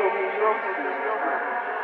sur les.